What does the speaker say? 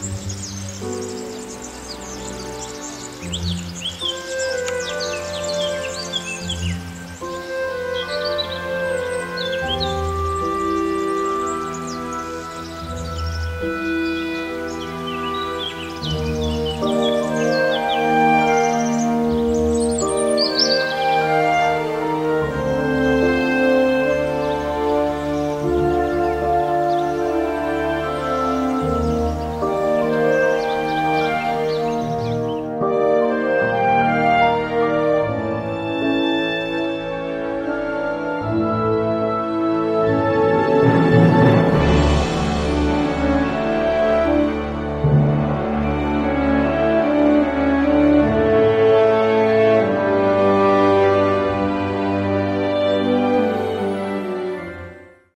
Música